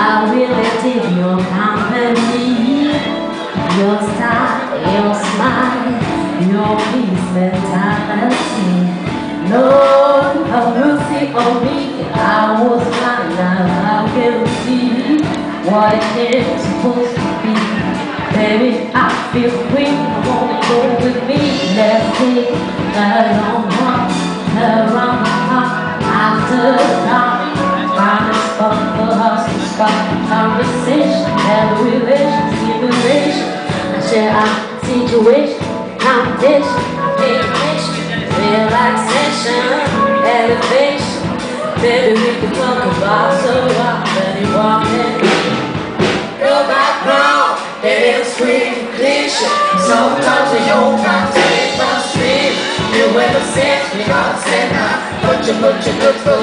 I really dig your company. Your style, your smile Your peace mentality No mercy on me. I was blind, now I can see. What it is supposed to be Baby, I feel free, wanna go with me. Let's take a long walk around the park after dark Spot for us to start conversation a stimulation I share our situation, competition, education Relaxation, elevation Baby, we can talk about so often you walk in Your background, it is screen cliche Sometimes you don't have to take my street You ever said me, I said now Put your, put your good foot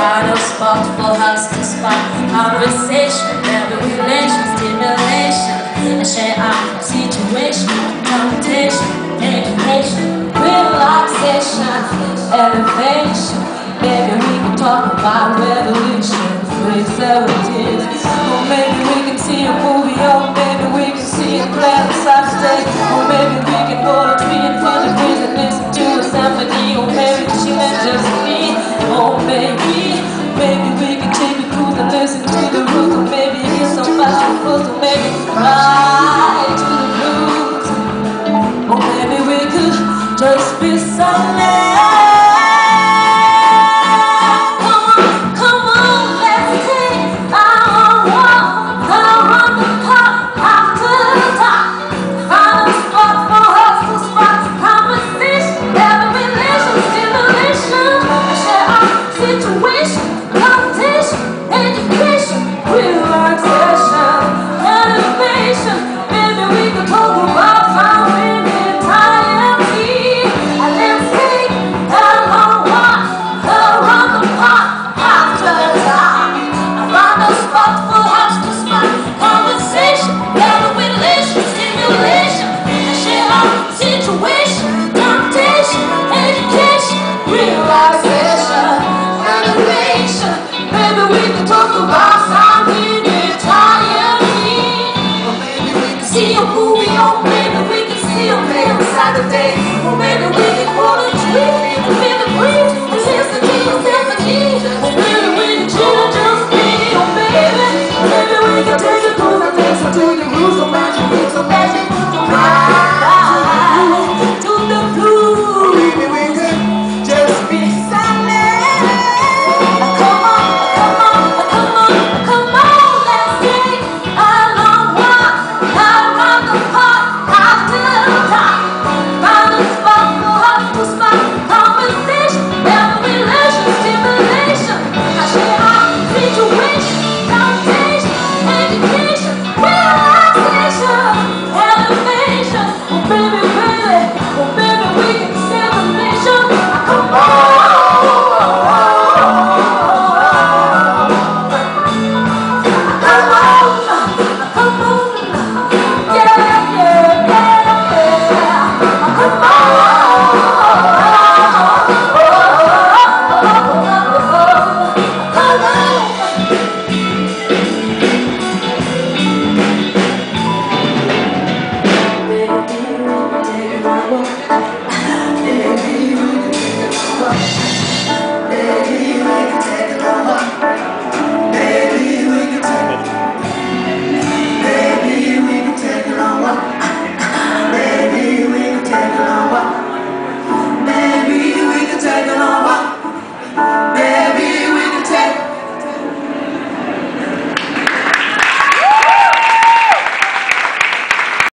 Find a spot for us to spark Conversation, relation, stimulation And share our situation Competition, education Relaxation, elevation. Maybe we can talk about revolution. Seventies Or maybe we can see a movie. Or maybe we can see a play on Saturday. Or maybe we can go to tree maybe can Savior.